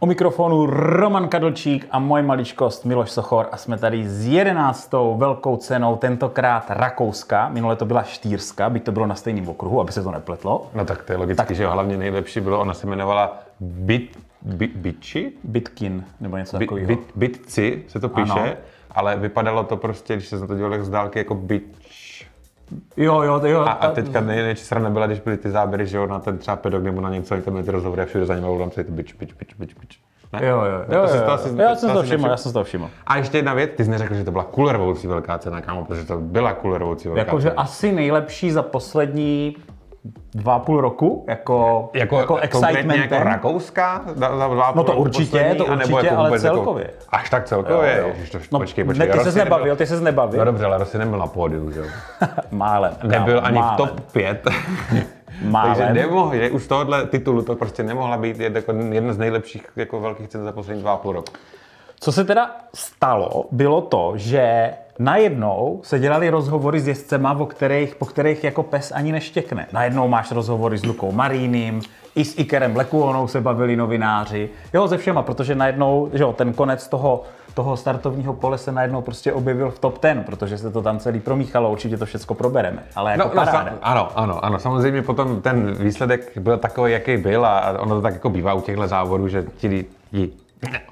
U mikrofonu Roman Kadlčík a moje maličkost Miloš Sochor a jsme tady s jedenáctou velkou cenou, tentokrát Rakouska, minule to byla Štýrska, byť to bylo na stejném okruhu, aby se to nepletlo. No tak to je logicky, tak. že jo, hlavně nejlepší bylo, ona se jmenovala Bit, Bit, Bitchi? Bitkin, nebo něco Bit, takového. Bit, Bitci se to píše, Ano. ale vypadalo to prostě, když se na to díval z dálky, jako Bitch. Jo, jo, jo. A, a teďka největší sranda byla, když byly ty záběry, že jo, na ten třeba pedok nebo na něco, tam byly ty rozhovory a všude za ním volám se ty bitch, bitch, bitch, bitch, bitch. Ne? Jo, jo, jo, jo, jo. asi- já to jsem to všiml, já jsem to všiml. A ještě jedna věc, ty jsi neřekl, že to byla cool revoucí velká cena, kámo, protože to byla cool revoucí velká Jakože cena. asi nejlepší za poslední dva a půl roku, jako, jako, jako konkrétně excitementem. jako Rakouska? Za, za dva No to určitě, poslední, to určitě, jako ale vůbec celkově. Jako, až tak celkově? Jo, jo. Ježiš, to, No, počkej, ne, počkej. ty ses Rossi nebavil, nebyl- ty ses nebavil. No dobře, ale Rossi nebyl na pódiu, že jo? Málem. Nebyl ani v málem. top 5. Málem. Takže nemohl, že už z tohohle titulu to prostě nemohla být jako jedna z nejlepších jako velkých cen za poslední dva a půl roku. Co se teda stalo, bylo to, že najednou se dělali rozhovory s jezdcema, o kterých, po kterých jako pes ani neštěkne. Najednou máš rozhovory s Lukou Marínem, i s Ikerem Lekuonou se bavili novináři. Jo, ze všema, protože najednou, že jo, ten konec toho, toho startovního pole se najednou prostě objevil v top 10, protože se to tam celý promíchalo, určitě to všechno probereme. Ale jako no, paráda. sa- ano, ano, ano. Samozřejmě potom ten výsledek byl takový, jaký byl a ono to tak jako bývá u těchto závodů, že ti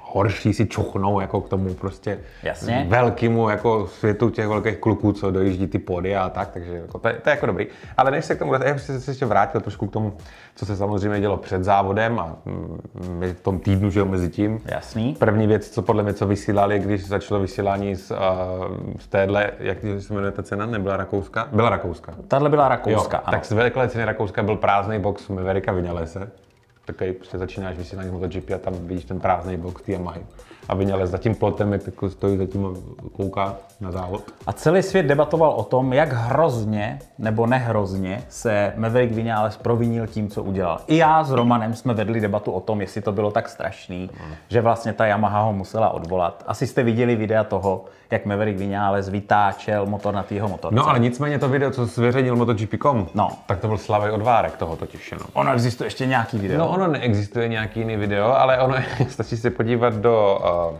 horší si čuchnou jako k tomu prostě Jasně. velkému jako světu těch velkých kluků, co dojíždí ty pody a tak, takže jako to, je, to je jako dobrý. Ale než se k tomu, já bych se ještě vrátil trošku k tomu, co se samozřejmě dělo před závodem a mm, v tom týdnu, že jo, mezi tím. Jasný. První věc, co podle mě co vysílali, když začalo vysílání z, uh, z téhle, jak se jmenuje ta cena, nebyla Rakouska? Byla Rakouska. Tahle byla Jo, Rakouska, ano. tak z velké ceny Rakouska byl prázdný box Mavericka Vinalese. Takový, prostě začínáš vysílání z MotoGP a tam vidíš ten prázdný box té Yamahy. A Vinales za tím plotem, jak jako stojí za tím a kouká na závod. A celý svět debatoval o tom, jak hrozně nebo nehrozně se Maverick Vinales provinil tím, co udělal. I já s Romanem jsme vedli debatu o tom, jestli to bylo tak strašný, že vlastně ta Yamaha ho musela odvolat. Asi jste viděli videa toho, jak Maverick Vinales vytáčel motor na tého motorce. No ale nicméně to video, co zveřejnil MotoGP.com, No. tak to byl Slavej Odvárek toho totiž jenom. Ono existuje ještě nějaký video. No ono neexistuje nějaký jiný video, ale ono stačí se podívat do uh,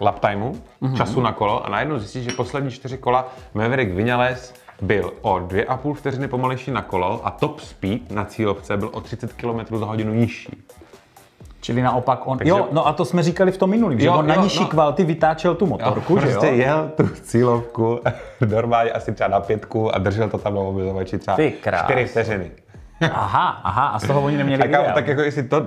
lap timeu, mm-hmm. času na kolo a najednou zjistíš, že poslední čtyři kola Maverick Vinales byl o 2,5 vteřiny pomalejší na kolo a top speed na cílovce byl o 30 km za hodinu nižší. Čili naopak on... Takže- Jo, no a to jsme říkali v tom minulým, že Jo, on na jo, nižší no. kvality vytáčel tu motorku, že prostě jo? jel tu cílovku normálně asi třeba na pětku a držel to tam na omizovači třeba Ty krás. 4 vteřiny. Aha, aha, a z toho oni neměli Tak, video. tak jako jestli to,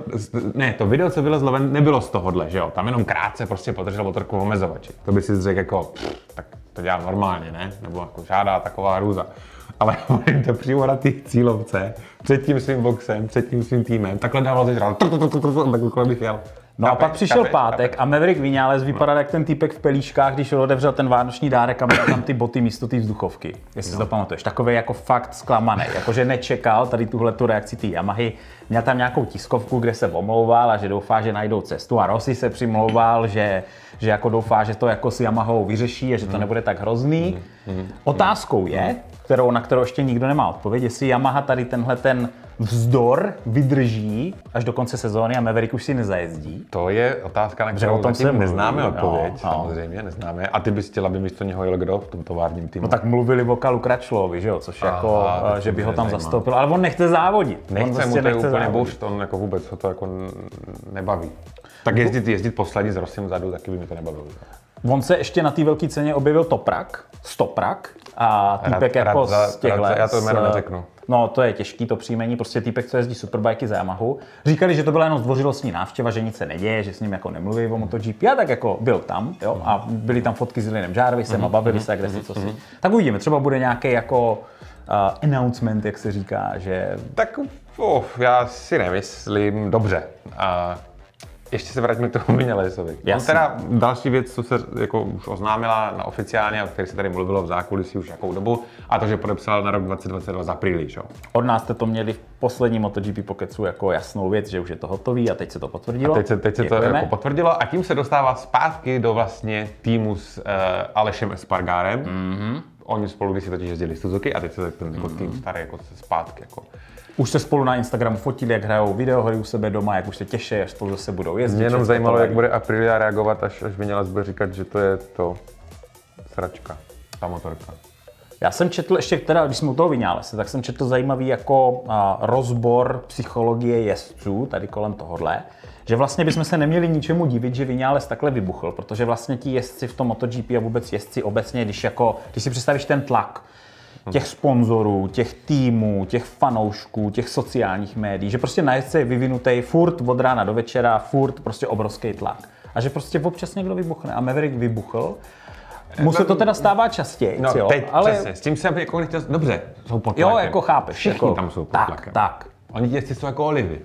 ne, to video, co vylezlo ven, nebylo z tohohle, že jo? Tam jenom krátce prostě podržel motorku v omezovači. To by si řekl jako, pff, tak to dělá normálně, ne? Nebo jako žádá taková hrůza. Ale jim to přímo na té cílovce, před tím svým boxem, před tím svým týmem, takhle dával zežral, takhle kolem bych jel. No a pak přišel pátek a Maverick Vinales vypadal jak ten týpek v pelíškách, když odevřel ten vánoční dárek a měl tam ty boty místo té vzduchovky. Jestli si to pamatuješ. Takový jako fakt zklamaný. Jakože nečekal tady tuhle tu reakci té Yamahy. Měl tam nějakou tiskovku, kde se omlouval a že doufá, že najdou cestu. A Rossi se přimlouval, že, že jako doufá, že to jako s Yamahou vyřeší a že to nebude tak hrozný. Otázkou je, kterou, na kterou ještě nikdo nemá odpověď, jestli Yamaha tady tenhle ten vzdor vydrží až do konce sezóny a Maverick už si nezajezdí. To je otázka, na o kterou tom zatím neznáme no, odpověď, no. samozřejmě, neznáme. A ty bys chtěla, aby místo něho jel kdo v tom továrním týmu? No tak mluvili o Kalu Kračlovi, že jo, což jako, Aha, eh, to že by ho tam nezajímá. zastoupil, ale on nechce závodit. on Nechce prostě mu to je nechce úplně závodit. bušt, on jako vůbec ho to jako nebaví. Tak jezdit, jezdit poslední s Rossim vzadu, taky by mi to nebavilo. On se ještě na té velké ceně objevil Toprak, Stoprak a týpek Rad- jako Radza- z těchhle. Radza, já to jméno neřeknu. No, to je těžký to příjmení, prostě týpek, co jezdí superbajky za Yamahu. Říkali, že to byla jenom zdvořilostní návštěva, že nic se neděje, že s ním jako nemluví o MotoGP. A tak jako byl tam, jo, a byli tam fotky s Linem Žárvisem a Mhm, bavili se, kde si co si. Tak uvidíme, třeba bude nějaký jako uh, announcement, jak se říká, že Tak oh, já si nemyslím, dobře. A ještě se vraťme k tomu Vinalesovi. On teda další věc, co se jako už oznámila na oficiálně, o které se tady mluvilo v zákulisí už jakou dobu, a to, že podepsal na rok 2022 za jo? od nás jste to měli v posledním MotoGP Pokecu jako jasnou věc, že už je to hotový a teď se to potvrdilo. Teď se, teď se to jako potvrdilo a tím se dostává zpátky do vlastně týmu s uh, Alešem Espargárem. Mm-hmm. Oni spolu když si totiž jezdili Suzuki a teď se ten jako tým starý jako se zpátky. Jako. Už se spolu na Instagramu fotili, jak hrajou videohry u sebe doma, jak už se těší, až spolu zase budou jezdit. Mě jenom zajímalo, jak bude Aprilia reagovat, až, až Vinales bude říkat, že to je to sračka, ta motorka. Já jsem četl ještě, teda, když jsme u toho Vinálese, tak jsem četl zajímavý jako a, rozbor psychologie jezdců tady kolem tohohle, že vlastně bychom se neměli ničemu divit, že Vinales takhle vybuchl, protože vlastně ti jezdci v tom MotoGP a vůbec jezdci obecně, když, jako, když si představíš ten tlak těch sponzorů, těch týmů, těch fanoušků, těch sociálních médií, že prostě na jezdce je vyvinutý furt od rána do večera, furt prostě obrovský tlak. A že prostě občas někdo vybuchne. A Maverick vybuchl. Mu se to teda stává častěji, No, jo? teď ale přesně, s tím jsem jako nechtěl, dobře, jsou pod Jo, tlakem. jako chápeš. Všichni jako, tam jsou pod tak, tlakem. Tak, Oni jezdci jsou jako olivy.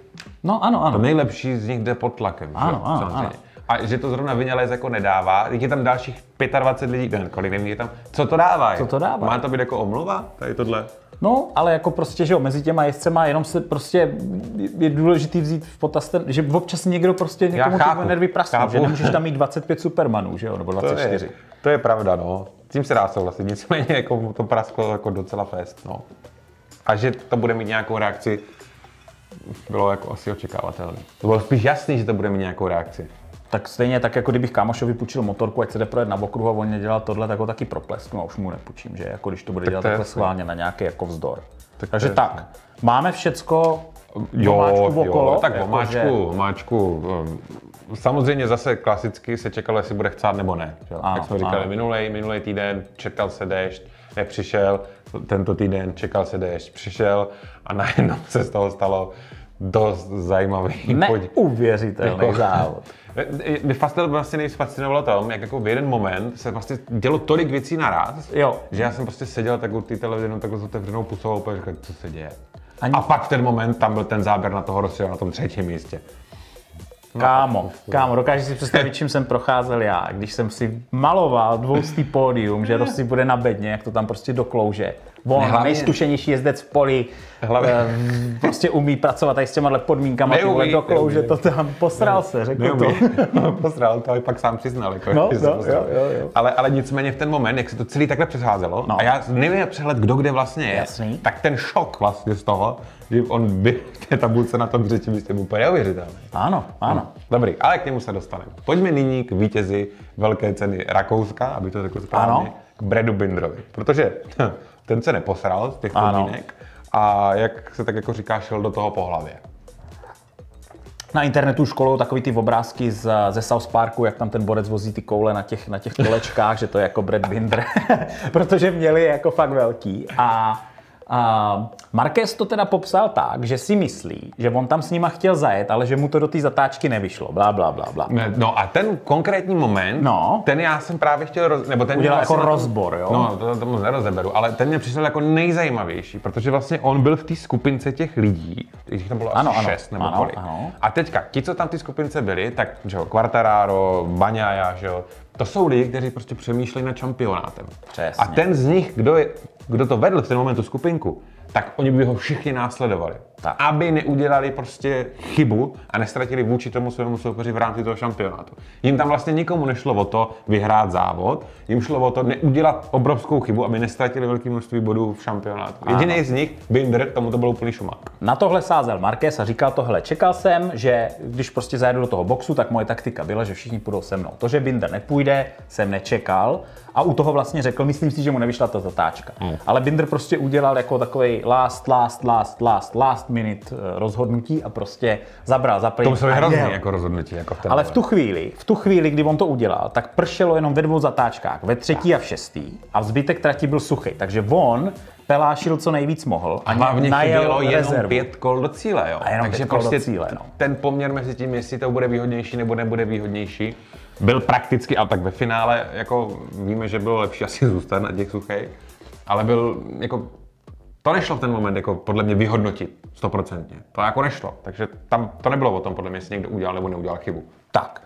No ano, To ano. nejlepší z nich jde pod tlakem. že Ano, jo, ano, samozřejmě. ano. A že to zrovna Vinales jako nedává, teď je tam dalších 25 lidí, ne, kolik nevím, je tam, co to dává? Co to dává? Má to být jako omluva, tady tohle? No, ale jako prostě, že jo, mezi těma jezdcema jenom se prostě je důležitý vzít v potaz ten, že občas někdo prostě někomu chápu, ty nervy prasnou, chápu. že nemůžeš tam mít 25 supermanů, že jo, nebo To 24. je, to je pravda, no. S tím se dá souhlasit, nicméně jako to prasklo jako docela fest, no. A že to bude mít nějakou reakci, bylo jako asi očekávatelné. To bylo spíš jasný, že to bude mít nějakou reakci. Tak stejně tak, jako kdybych kámošovi půjčil motorku, ať se jde projet na okruhu a on mě dělal tohle, tak ho taky proplesknu a už mu nepůjčím, že jako když to bude dělat to je takhle schválně na nějaký jako vzdor. Tak Takže tak, máme všecko Jo, domáčku okolo, jo, tak jako omáčku, že- omáčku. um, Samozřejmě zase klasicky se čekalo, jestli bude chcát nebo ne. Že? jo. Ano, Jak jsme říkali, minulý, minulý týden čekal se déšť, nepřišel, tento týden čekal se déšť, přišel a najednou se z toho stalo dost zajímavý. Neuvěřitelný Jako- závod. Mě fascinovalo, vlastně nejvíc fascinovalo tom, jak jako v jeden moment se vlastně dělo tolik věcí naraz, Jo. že já jsem prostě seděl tak u té televize, jenom takhle s otevřenou pusou a úplně říkal, co se děje. Ani- A pak v ten moment tam byl ten záběr na toho Rossiho na tom třetím místě. Kámo, kámo, dokážeš si představit, čím jsem procházel já, když jsem si maloval dvoustý pódium, že Rossi bude na bedně, jak to tam prostě doklouže. On, Ne, hlavně- nejzkušenější jezdec v poli, Hlavně- eh, prostě umí pracovat tady s těma podmínkama, Neumí, doklouže neumí. to tam, posral se, řekl to. Neumí. Posral to, ale pak sám přiznal. Jako, No, že no, jo, jo, jo. Ale, ale nicméně v ten moment, jak se to celý takhle přecházelo, No. a já neměl přehled, kdo kde vlastně je, Jasný. tak ten šok vlastně z toho, že on by v té tabulce na tom třetím místě byl úplně neuvěřitelný. Ano, ano. Dobrý, ale k němu se dostaneme. Pojďme nyní k vítězi velké ceny Rakouska, aby to řekl správně, Ano. k Bredu Bindrovi. Protože ten se neposral z těch podmínek a jak se tak jako říká, šel do toho po hlavě. Na internetu školou takový ty obrázky z, ze South Parku, jak tam ten borec vozí ty koule na těch, na těch kolečkách, že to je jako Brad Binder, protože měli je jako fakt velký. A, a Marquez to teda popsal tak, že si myslí, že on tam s nima chtěl zajet, ale že mu to do té zatáčky nevyšlo, bla, bla, bla, bla. No a ten konkrétní moment, No. ten já jsem právě chtěl, roz, nebo ten Udělal jako rozbor, jo? No, to, to moc nerozeberu, ale ten mě přišel jako nejzajímavější, protože vlastně on byl v té skupince těch lidí, jich tam bylo Ano, asi ano, šest nebo ano, kolik. ano. A teďka, ti, co tam v té skupince byli, tak že jo, Quartararo, Baňája, že jo, to jsou lidi, kteří prostě přemýšlejí nad šampionátem. Přesně. A ten z nich, kdo, je, kdo to vedl v ten moment tu skupinku, tak oni by ho všichni následovali. Tak. Aby neudělali prostě chybu a nestratili vůči tomu svému soupeři v rámci toho šampionátu. Jim tam vlastně nikomu nešlo o to vyhrát závod, jim šlo o to neudělat obrovskou chybu, aby nestratili velké množství bodů v šampionátu. Jediný z nich, Binder, tomu to byl úplný šumák. Na tohle sázel Marquez a říkal tohle. Čekal jsem, že když prostě zajedu do toho boxu, tak moje taktika byla, že všichni půjdou se mnou. To, že Binder nepůjde, jsem nečekal. A u toho vlastně řekl, myslím si, že mu nevyšla ta zatáčka. Hmm. Ale Binder prostě udělal jako takový last, last, last, last, last minute eh, rozhodnutí a prostě zabral za To muselo být hrozný jako rozhodnutí. Jako v ten Ale v tu chvíli, v tu chvíli, kdy on to udělal, tak pršelo jenom ve dvou zatáčkách, ve třetí a v šestý a zbytek trati byl suchý. Takže on pelášil co nejvíc mohl a Hlavně najel chybělo jenom rezervu. pět kol do cíle, jo. A jenom Takže pět kol do prostě cíle, no. ten poměr mezi tím, jestli to bude výhodnější nebo nebude výhodnější, byl prakticky, a tak ve finále, jako víme, že bylo lepší asi zůstat na těch suchých, ale byl, jako, to nešlo v ten moment, jako podle mě vyhodnotit stoprocentně. To jako nešlo, takže tam to nebylo o tom, podle mě, jestli někdo udělal nebo neudělal chybu. Tak.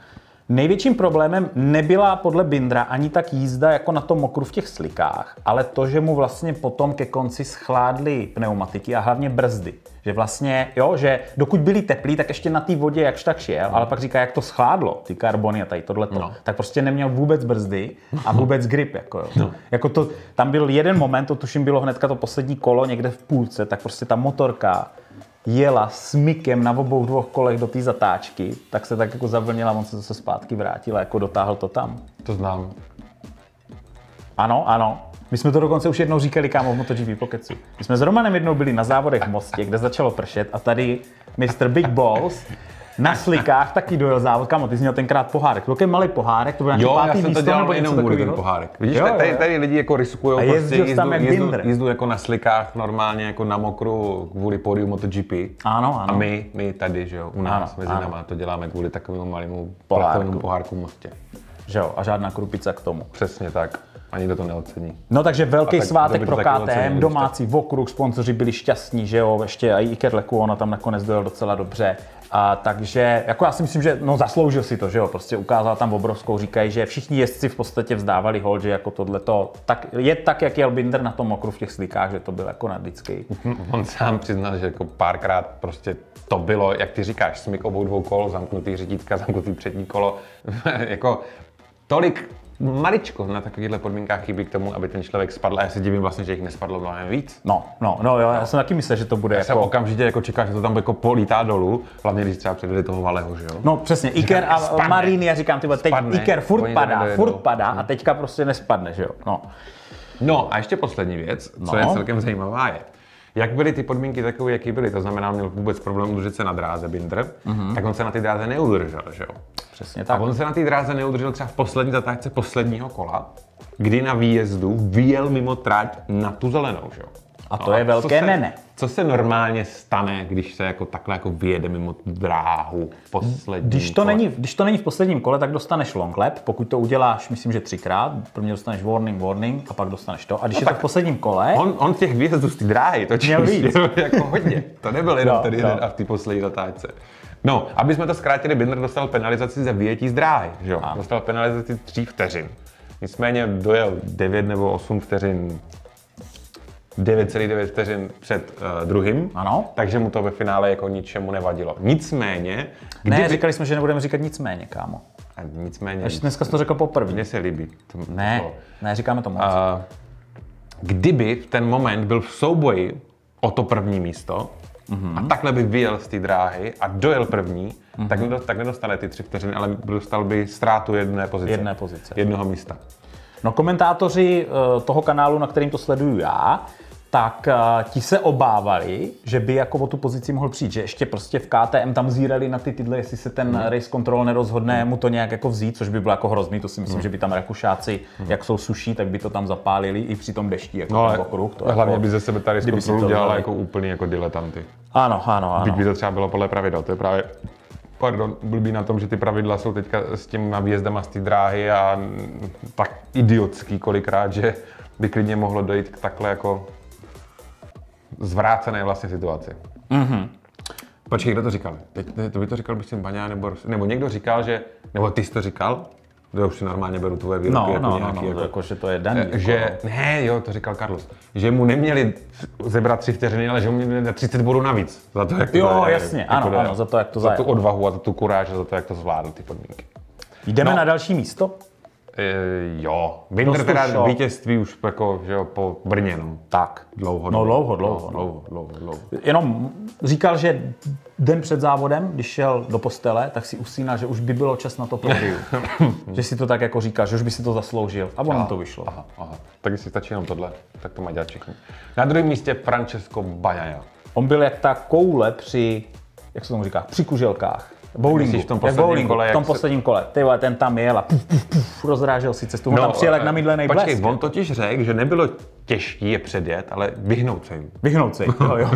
Největším problémem nebyla podle Bindra ani tak jízda jako na tom mokru v těch slikách, ale to, že mu vlastně potom ke konci schládly pneumatiky a hlavně brzdy. Že vlastně, jo, že dokud byli teplí, tak ještě na té vodě jakž tak šel, ale pak říká, jak to schládlo, ty karbony a tady tohleto, no. tak prostě neměl vůbec brzdy a vůbec grip. Jako, jo. No. jako to, tam byl jeden moment, to tuším bylo hnedka to poslední kolo někde v půlce, tak prostě ta motorka jela smykem na obou dvou kolech do té zatáčky, tak se tak jako zavlnila, on se zase zpátky vrátil a jako dotáhl to tam. To znám. Ano, ano. My jsme to dokonce už jednou říkali, kámo, v MotoGP Pokecu. My jsme s Romanem jednou byli na závodech v Mostě, kde začalo pršet a tady Mr. Big Balls na slikách taky dojel závod. Kamo, ty jsi měl tenkrát pohárek. To byl malý pohárek, to byl nějaký Jo, já pátý jsem to místo, dělal nebo jenom kvůli ten pohárek. Vidíš, Jo, tady, tady lidi jako riskují A prostě jsi tam jak jízdu, Binder. jízdu, jako na slikách normálně jako na mokru kvůli pódiu MotoGP. Ano, ano. A my, my tady, že jo, u nás Ano, mezi ano. náma to děláme kvůli takovému malému Pohárku. pohárku v mostě. Že jo, a žádná krupice k tomu. Přesně tak. A nikdo to neocení. No takže velký tak svátek pro KTM, domácí v okruh, sponzoři byli šťastní, že jo, ještě i Iker Lekuona tam nakonec dojel docela dobře. A takže, jako já si myslím, že no zasloužil si to, že jo, prostě ukázal tam obrovskou, říkají, že všichni jezdci v podstatě vzdávali hold, že jako tohleto, tak, je tak, jak jel Binder na tom mokru v těch slikách, že to byl jako nadlický. On sám přiznal, že jako párkrát prostě to bylo, jak ty říkáš, smyk obou dvou kol, zamknutý řidítka, zamknutý přední kolo, jako tolik maličko na takovýchhle podmínkách chybí k tomu, aby ten člověk spadl. A já se divím vlastně, že jich nespadlo mnohem víc. No, no, no, jo, já jsem taky myslel, že to bude Já jsem jako... okamžitě jako čekal, že to tam jako polítá dolů, hlavně když třeba předvedli toho malého, že jo? No přesně, Iker a spadne. Marini, já říkám, ty vole, teď Spadne. Iker furt Oni padá, nedojedou. furt padá a teďka prostě nespadne, že jo, no. No a ještě poslední věc, co No. je celkem zajímavá je, jak byly ty podmínky takové, jaký byly, to znamená, měl vůbec problém udržet se na dráze Binder, mm-hmm. tak on se na ty dráze neudržel, že jo? Přesně A tak. on se na té dráze neudržel třeba v poslední zatáčce posledního kola, kdy na výjezdu vyjel mimo trať na tu zelenou, že jo? A to je velké co se, nene. Co se normálně stane, když se jako takhle jako vyjede mimo dráhu v poslední Když to, není, když to není v posledním kole, tak dostaneš long lap. Pokud to uděláš, myslím, že třikrát, prvně dostaneš warning, warning a pak dostaneš to. A když je to v posledním kole, On, on těch výjezdů z té dráhy víc. jako hodně. To nebyl jenom No, ten no. jeden a v té poslední zatáčce. No, aby jsme to zkrátili, Binder dostal penalizaci za vyjetí z dráhy, že jo? Dostal penalizaci 3 vteřin. Nicméně dojel 9 nebo 8 vteřin 9,9 vteřin před uh, druhým, Ano. takže mu to ve finále jako ničemu nevadilo. Nicméně, ne, říkali jsme, že nebudeme říkat nicméně, kámo. A nicméně, Až dneska jsi to řekl poprvé. mně se líbí. To, Ne, to ne, říkáme to moc. A kdyby v ten moment byl v souboji o to první místo Mhm. a takhle by vyjel z té dráhy a dojel první, tak, nedo, tak nedostane ty tři vteřiny, ale dostal by ztrátu jedné pozice. Jedné pozice. Jednoho místa. No komentátoři eh, toho kanálu, na kterým to sleduju já, tak eh, ti se obávali, že by jako o tu pozici mohl přijít, že ještě prostě v KTM tam zírali na ty tyhle, jestli se ten Hmm. race control nerozhodne mu to nějak jako vzít, což by bylo jako hrozný, to si Hmm. myslím, že by tam Rakušáci, jak jsou suší, tak by to tam zapálili i při tom dešti, jako No ale okruh. To hlavně jako, by ze sebe tady z kdyby si kontrolu to dělala vzali. jako úplně jako diletanty. Ano, ano, ano. Byť by to třeba bylo podle pravidel, to je právě pardon, blbý na tom, že ty pravidla jsou teďka s těma výjezdama z té dráhy a tak idiotský kolikrát, že by klidně mohlo dojít k takhle jako zvrácené vlastně situaci. Mm-hmm. Počkej, kdo to říkal? Teď, ne, to by to říkal, bych Baňa, nebo, nebo někdo říkal, že, nebo ty jsi to říkal, to už si normálně beru tvoje výroky No, jako no, no, nějaký, no, jako, jako, že to je daný. jako, že, ne, jo, to říkal Carlos, že mu neměli zebrat tři vteřiny, ale že mu měli dát 30 bodů navíc. Za to, jak to Jo, dojel, jasně, ano, dojel. ano, za to, jak to Za tu zajel. odvahu a za tu kuráž a za to, jak to zvládl, ty podmínky. Jdeme no. na další místo? E, jo, Dost teda už, jo. vítězství už jako, že jo, po Brně, no. Tak. Dlouho. No dlouho, dlouho. No, dlouho, dlouho, dlouho. Jenom říkal, že den před závodem, když šel do postele, tak si usínal, že už by bylo čas na to preview. že si to tak jako říkal, že už by si to zasloužil. A ono to vyšlo. Aha, aha. Tak jestli stačí jenom tohle, tak to mají dělat všichni. Na druhém místě Francesco Bagnaia. On byl jak ta koule při, jak se tomu říká, při kuželkách. Bowlingu. Myslíš v tom posledním bowlingu, kole, v tom jak se- posledním kole. Ty vole, ten tam jel a puf, puf, puf, rozrážel si cestu. On tam přijel jak namydlený No, eh, Počkej, blesk. on totiž řekl, že nebylo těžký je předjet, ale vyhnout se jim. Vyhnout se, jo, jo.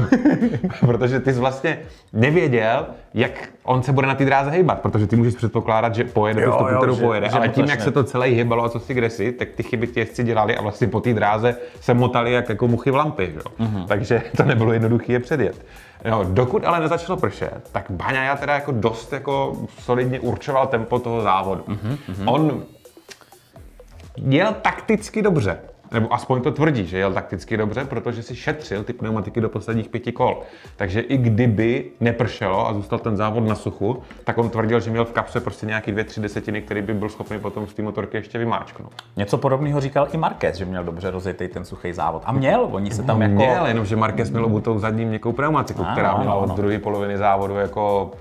protože ty jsi vlastně nevěděl, jak on se bude na té dráze hejbat, protože ty můžeš předpokládat, že pojede Jo, tu kterou že- pojede, že ale tím, jak se to celé hýbalo a co si kde si, tak ty chyby ti jezdci dělali a vlastně po té dráze se motali jak jako muchy v lampy, jo. Mhm. Takže to nebylo jednoduché je předjet. Jo, dokud ale nezačalo pršet, tak Baňaja teda jako dost jako solidně určoval tempo toho závodu. Mhm, On jel takticky dobře. Nebo aspoň to tvrdí, že jel takticky dobře, protože si šetřil ty pneumatiky do posledních pěti kol. Takže i kdyby nepršelo a zůstal ten závod na suchu, tak on tvrdil, že měl v kapse prostě nějaký dvě, tři desetiny, který by byl schopný potom z té motorky ještě vymáčknout. Něco podobného říkal i Marquez, že měl dobře rozjetý ten suchý závod. A měl, oni se tam jako... Měl, jenomže Marquez měl obutou zadním měkkou pneumatiku, která měla ano, od ano. druhé poloviny závodu jako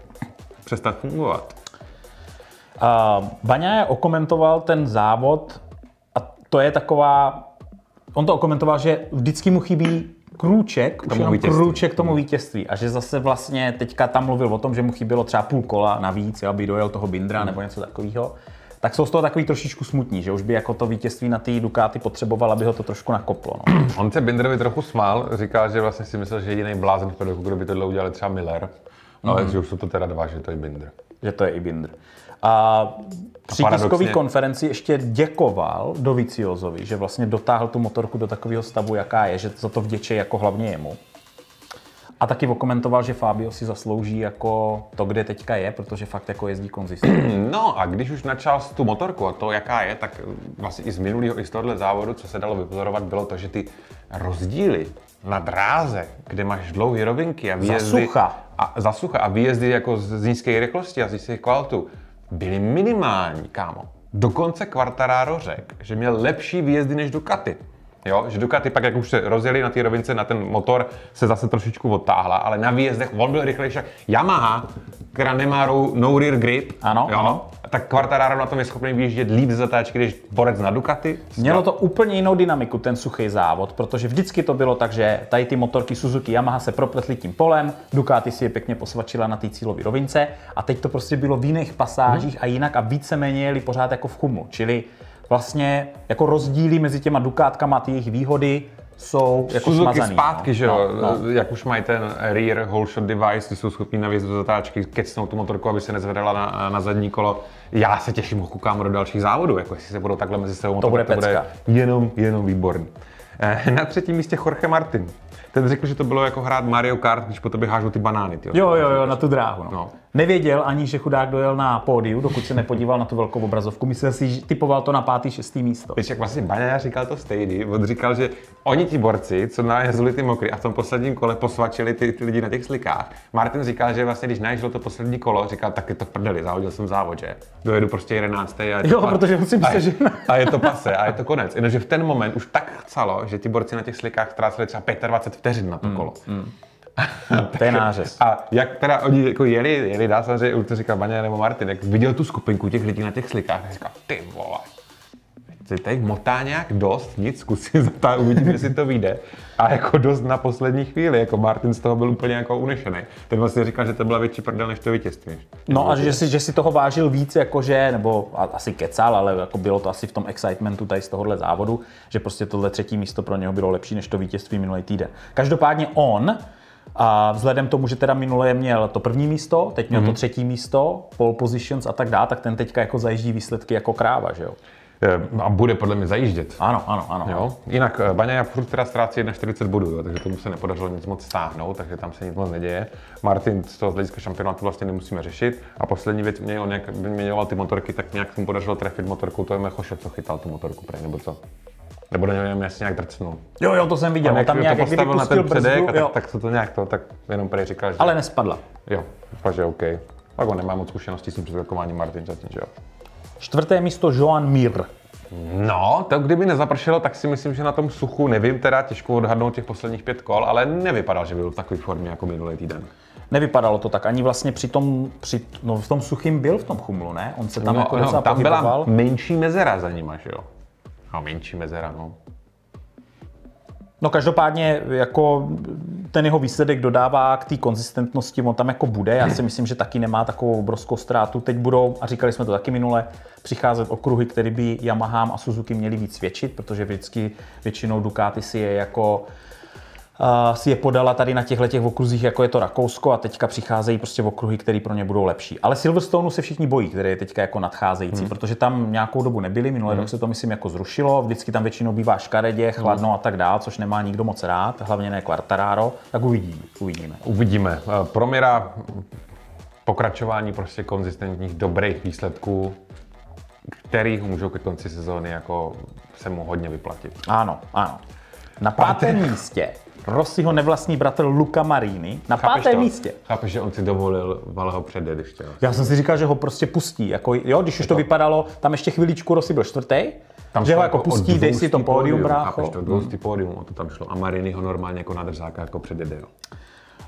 přestat fungovat. Uh, Baňa okomentoval ten závod a to je taková, on to okomentoval, že vždycky mu chybí krůček, už tomu vítězství. krůček k tomu vítězství. A že zase vlastně teďka tam mluvil o tom, že mu chybělo třeba půl kola navíc, jo, aby dojel toho Bindra nebo něco takového. Tak jsou z toho takový trošičku smutní, že už by jako to vítězství na té Ducati potřeboval, aby ho to trošku nakoplo. No. On se Binderovi trochu smál, říkal, že vlastně si myslel, že jediný blázen v pedoku, kdo by tohle udělal, je třeba Miller. Ale že už jsou to teda dva, že to je Binder. že to je i Binder. A při tiskové konferenci ještě děkoval Doviciozovi, že vlastně dotáhl tu motorku do takového stavu, jaká je, že za to vděčí jako hlavně jemu. A taky okomentoval, že Fabio si zaslouží jako to, kde teďka je, protože fakt jako jezdí konzistentně. No a když už načal tu motorku a to, jaká je, tak vlastně i z minulého, i z tohohle závodu, co se dalo vypozorovat, bylo to, že ty rozdíly na dráze, kde máš dlouhé rovinky a výjezdy... sucha. A, za sucha a výjezdy jako z, z nízké rychlosti a z nízkých kvalitů byly minimální, kámo. Dokonce Quartararo řekl, že měl lepší výjezdy než Ducati. Jo, že Ducati pak, jak už se rozjeli na té rovince, na ten motor se zase trošičku odtáhla, ale na výjezdech on byl rychlejší. Yamaha, která nemá no rear grip, Ano, jo, ano. tak Quartararo na tom je schopný vyjíždět líp ze zatáčky, když borec na Ducati. Mělo to úplně jinou dynamiku, ten suchý závod, protože vždycky to bylo tak, že tady ty motorky Suzuki Yamaha se propletly tím polem, Ducati si je pěkně posvačila na té cílové rovince a teď to prostě bylo v jiných pasážích a jinak a víceméně jeli pořád jako v chumu. Čili vlastně jako rozdíly mezi těma Dukátkama a ty jejich výhody jsou jako Suzuki smazaný. zpátky, no. že jo, No, no. jak už mají ten rear whole shot device, ty jsou schopní na výjezdu zatáčky kecnout tu motorku, aby se nezvedala na, na zadní kolo. Já se těším, koukám do dalších závodů, jako jestli se budou takhle mezi sebou To bude to bude jenom, jenom výborný. Eh, Na třetím místě Jorge Martin. Ten řekl, že to bylo jako hrát Mario Kart, když po tobě hážou ty banány. Tyjo. Jo, jo, jo, na tu dráhu. No. No. Nevěděl ani, že chudák dojel na pódiu, dokud se nepodíval na tu velkou obrazovku. Myslel si, že typoval to na pátý, šestý místo. Víš, jak vlastně Baňa říkal to stejný, on říkal, že oni ti borci, co najezdili ty mokrý a v tom posledním kole posvačili ty, ty lidi na těch slikách. Martin říkal, že vlastně, když najezdil to poslední kolo, říkal, tak je to v prdeli, závodil jsem závod, že? Dojedu prostě 11. A je to Jo, pa- protože on si myslel, a, že- a je to pase a je to konec. Jenomže v ten moment už tak chcelo, že ti borci na těch slikách ztráceli třeba 25 vteřin na to kolo. To je nářez. A jak teda oni jako jeli, jeli dál, samozřejmě, už to říkal Baňa nebo Martin, jak viděl tu skupinku těch lidí na těch slikách, říkal, ty vole, se tady motá nějak dost, nic, zkusím zatá, uvidím, jestli to vyjde. A jako dost na poslední chvíli, jako Martin z toho byl úplně jako unešený. Ten vlastně říkal, že to byla větší prdel než to vítězství. No a že si, že si toho vážil víc, jakože, nebo a- asi kecal, ale jako bylo to asi v tom excitementu tady z tohohle závodu, že prostě tohle třetí místo pro něho bylo lepší než to vítězství minulý týden. Každopádně on, a vzhledem tomu, že teda minule měl to první místo, teď měl mm-hmm. to třetí místo, pole positions a tak dále, tak ten teďka jako zajíždí výsledky jako kráva, že jo? A bude podle mě zajíždět. Ano, ano, ano. Jo? Jinak eh, Baňa furt teda ztrácí 41 bodů, jo, takže tomu se nepodařilo nic moc stáhnout, takže tam se nic moc neděje. Martin z toho z hlediska šampionátu vlastně nemusíme řešit. A poslední věc, mě on jak vyměňoval ty motorky, tak nějak mu podařilo trefit motorku, to je Mechoše, co chytal tu motorku prej, nebo co? Nebo do něj jasně nějak drcnul. Jo, jo, to jsem viděl, on jak tam nějak to postavil na ten předek, brzdu, a tak, tak, se to nějak to, tak jenom prej říkal, že ale nespadla. jo, fakt, že OK. Pak on nemá moc zkušeností s tím předskokováním Martin zatím, že jo. Čtvrté místo Joan Mir. No, to kdyby nezapršelo, tak si myslím, že na tom suchu, nevím, teda těžko odhadnout těch posledních pět kol, ale nevypadal, že byl v takové formě jako minulý týden. Nevypadalo to tak, ani vlastně při tom, při, no v tom suchým byl v tom chumlu, ne? On se tam no, jako no, tam byla menší mezera za nima, že jo? No, menší mezera, no. No každopádně jako ten jeho výsledek dodává k té konzistentnosti, on tam jako bude, já si myslím, že taky nemá takovou obrovskou ztrátu. Teď budou, a říkali jsme to taky minule, přicházet okruhy, které by Yamahám a Suzuki měli víc svědčit, protože vždycky většinou Ducati si je jako si je podala tady na těchto těch okruzích, jako je to Rakousko a teďka přicházejí prostě okruhy, které pro ně budou lepší. Ale Silverstone se všichni bojí, které je teďka jako nadcházející, hmm. protože tam nějakou dobu nebyli, minulý hmm. rok se to myslím jako zrušilo, vždycky tam většinou bývá škaredě, chladno hmm. a tak dál, což nemá nikdo moc rád, hlavně ne Quartararo, tak uvidíme. Uvidíme. Uvidíme. Promira pokračování prostě konzistentních dobrých výsledků, kterých můžou ke konci sezóny jako se mu hodně vyplatit. Ano, ano. Na pátém místě Rossiho nevlastní bratr Luca Marini na chápeš pátém to? místě. Chápeš, že on si dovolil Valeho předjet ještě. Já jsem si říkal, že ho prostě pustí. Jako, jo, když už to vypadalo, tam ještě chviličku Rossi byl čtvrtý, tam že ho jako pustí, dej si to pódium, brácho. Chápeš to, dvoustý pódium, o to tam šlo. A Marini ho normálně jako na držáka jako předjede, jo.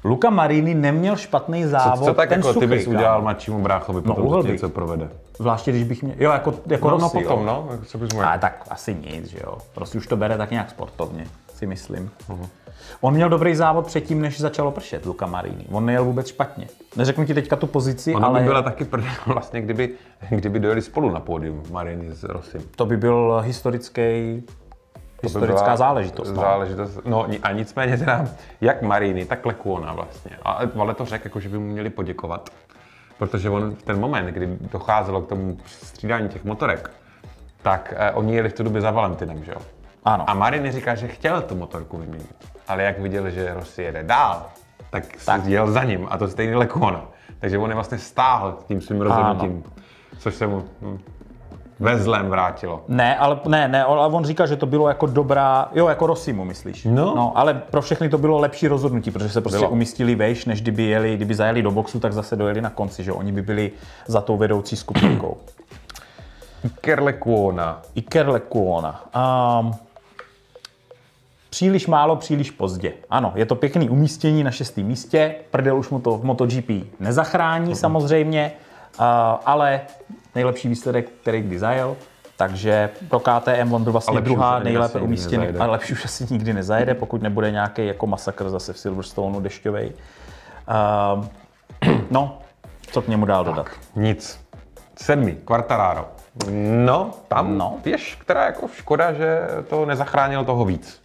Luka Marini neměl špatný závod. Co, co tak ten jako suchý, ty bys udělal mladšímu bráchovi, no, potom to něco provede? Zvláště, když bych měl, jo, jako, jako no, Rossi, no potom, jo. no, co bys mohl? A tak asi nic, že jo. Prostě už to bere tak nějak sportovně, si myslím. Uh-huh. On měl dobrý závod předtím, než začalo pršet, Luka Marini. On nejel vůbec špatně. Neřeknu ti teďka tu pozici, Ona ale... by byla taky prdel vlastně, kdyby, kdyby dojeli spolu na pódium Marini s Rosim. To by byl historický historická by záležitost. No. Záležitost, no a nicméně teda, jak Marini, tak Lekuona vlastně. A Vale to řekl, jako, že by mu měli poděkovat. Protože on v ten moment, kdy docházelo k tomu střídání těch motorek, tak eh, oni jeli v tu době za Valentinem, že jo? Ano. A Marini říká, že chtěl tu motorku vyměnit. Ale jak viděl, že Rossi jede dál, tak, tak. jel za ním a to stejný Lekuona. Takže on je vlastně stáhl tím svým rozhodnutím, ano. což se mu hm, ve zlém vrátilo. Ne, ale ne, ne, ale on říká, že to bylo jako dobrá, jo, jako Rosimu, myslíš? No. no. ale pro všechny to bylo lepší rozhodnutí, protože se prostě bylo. umístili vejš, než kdyby jeli, kdyby zajeli do boxu, tak zase dojeli na konci, že oni by byli za tou vedoucí skupinkou. Iker Lekuona. Iker Lekuona. Um, příliš málo, příliš pozdě. Ano, je to pěkný umístění na šestém místě, prdel už mu to v MotoGP nezachrání uh-huh. samozřejmě, ale nejlepší výsledek, který kdy zajel, takže pro KTM on byl vlastně druhá nejlépe umístěný, ale lepší už asi nikdy nezajede, pokud nebude nějaký jako masakr zase v Silverstoneu dešťovej. Uh, no, co k němu dál dodat? Nic. Sedmý, Quartararo. No, tam no. věš, která jako škoda, že to nezachránil toho víc.